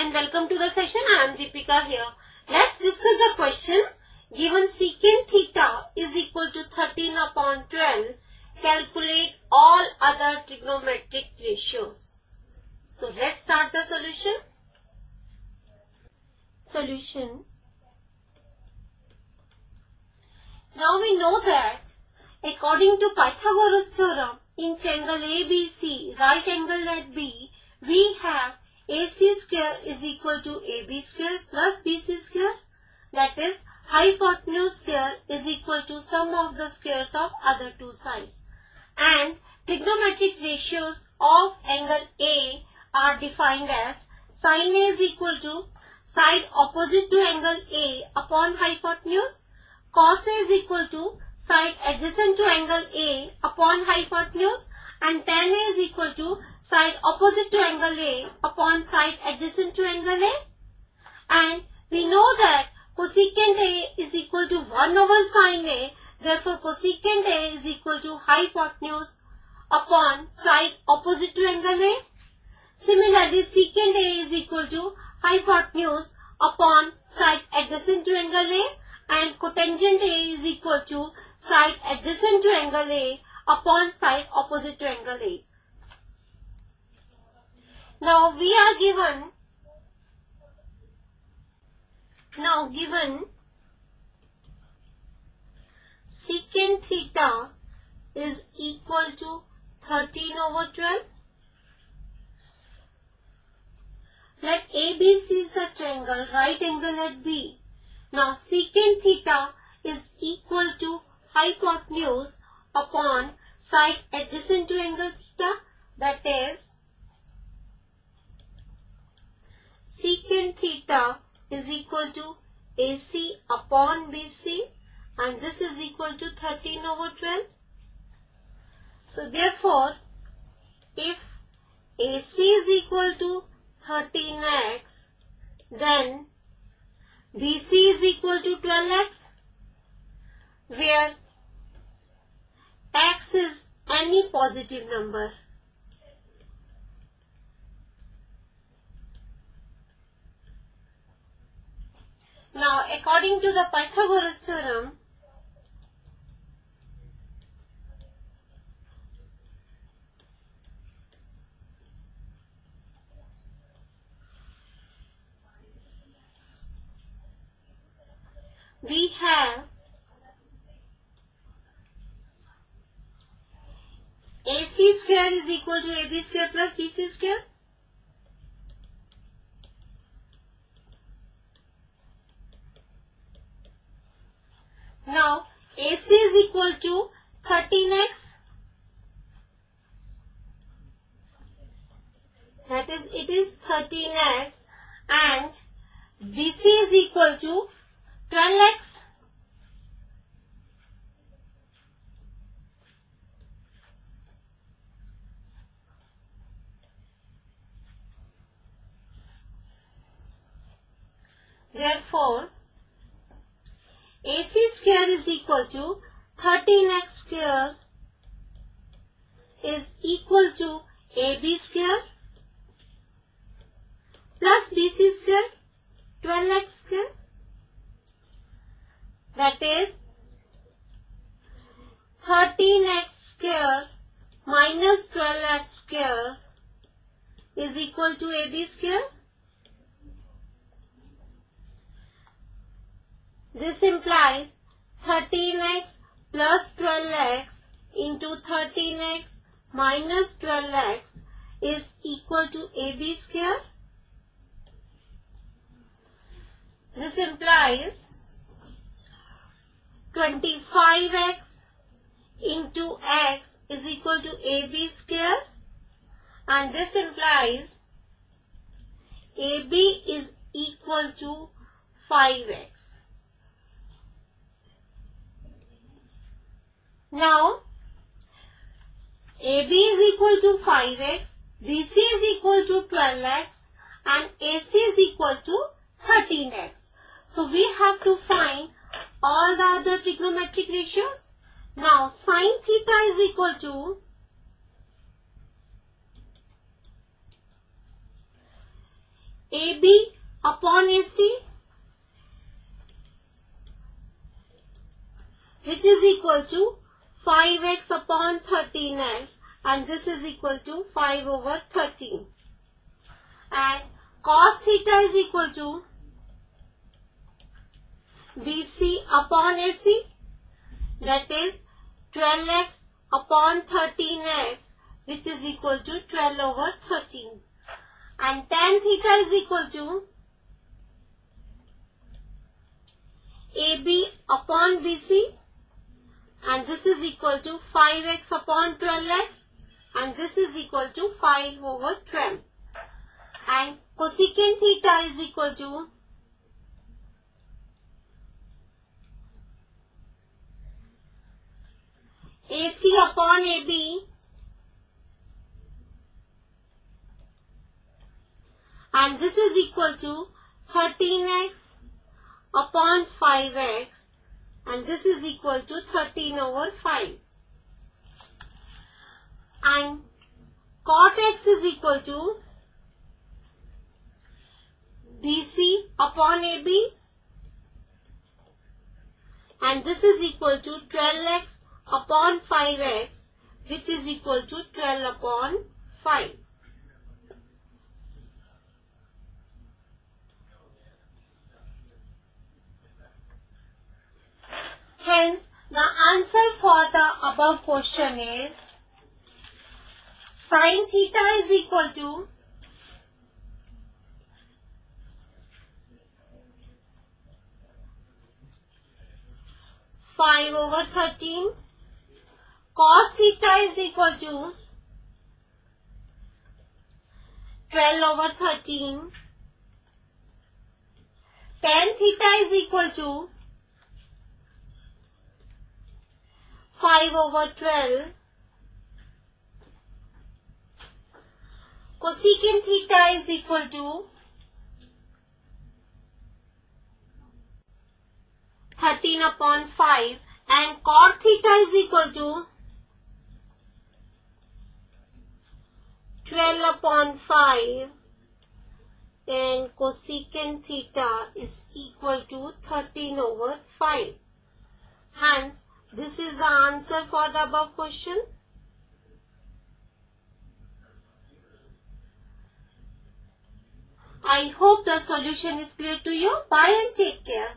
and welcome to the session. I am Deepika here. Let's discuss a question. Given secant theta is equal to 13 upon 12, calculate all other trigonometric ratios. So let's start the solution. Solution. Now we know that according to Pythagoras theorem, in triangle ABC, right angle at B, we have AC square is equal to AB square plus BC square. That is hypotenuse square is equal to sum of the squares of other two sides. And trigonometric ratios of angle A are defined as sin A is equal to side opposite to angle A upon hypotenuse. Cos A is equal to side adjacent to angle A upon hypotenuse and tan A is equal to side opposite to angle A upon side adjacent to angle A. And we know that cosecant A is equal to 1 over sine A. Therefore, cosecant A is equal to hypotenuse upon side opposite to angle A. Similarly, secant A is equal to hypotenuse upon side adjacent to angle A and cotangent A is equal to side adjacent to angle A upon side opposite to angle A. Now we are given now given secant theta is equal to 13 over 12. Let ABC is a triangle, right angle at B. Now secant theta is equal to hypotenuse upon side adjacent to angle theta that is secant theta is equal to AC upon BC and this is equal to 13 over 12. So therefore if AC is equal to 13x then BC is equal to 12x where x is any positive number. Now, according to the Pythagoras theorem, we have AC square is equal to AB square plus BC square. Now AC is equal to 13x. That is it is 13x and BC is equal to 12x. Therefore, AC square is equal to 13x square is equal to AB square plus BC square 12x square. That is 13x square minus 12x square is equal to AB square This implies 13x plus 12x into 13x minus 12x is equal to AB square. This implies 25x into x is equal to AB square and this implies AB is equal to 5x. Now, AB is equal to 5x, BC is equal to 12x and AC is equal to 13x. So, we have to find all the other trigonometric ratios. Now, sine theta is equal to AB upon AC which is equal to 5x upon 13x and this is equal to 5 over 13 and cos theta is equal to BC upon AC that is 12x upon 13x which is equal to 12 over 13 and tan theta is equal to AB upon BC and this is equal to 5x upon 12x and this is equal to 5 over 12 and cosecant theta is equal to AC upon AB and this is equal to 13x upon 5x and this is equal to 13 over 5 and cot x is equal to BC upon AB and this is equal to 12x upon 5x which is equal to 12 upon 5. Hence, the answer for the above question is sine theta is equal to five over thirteen. Cos theta is equal to twelve over thirteen. Tan theta is equal to 5 over 12. Cosecant theta is equal to 13 upon 5 and cot theta is equal to 12 upon 5 and cosecant theta is equal to 13 over 5. Hence, this is the answer for the above question. I hope the solution is clear to you. Bye and take care.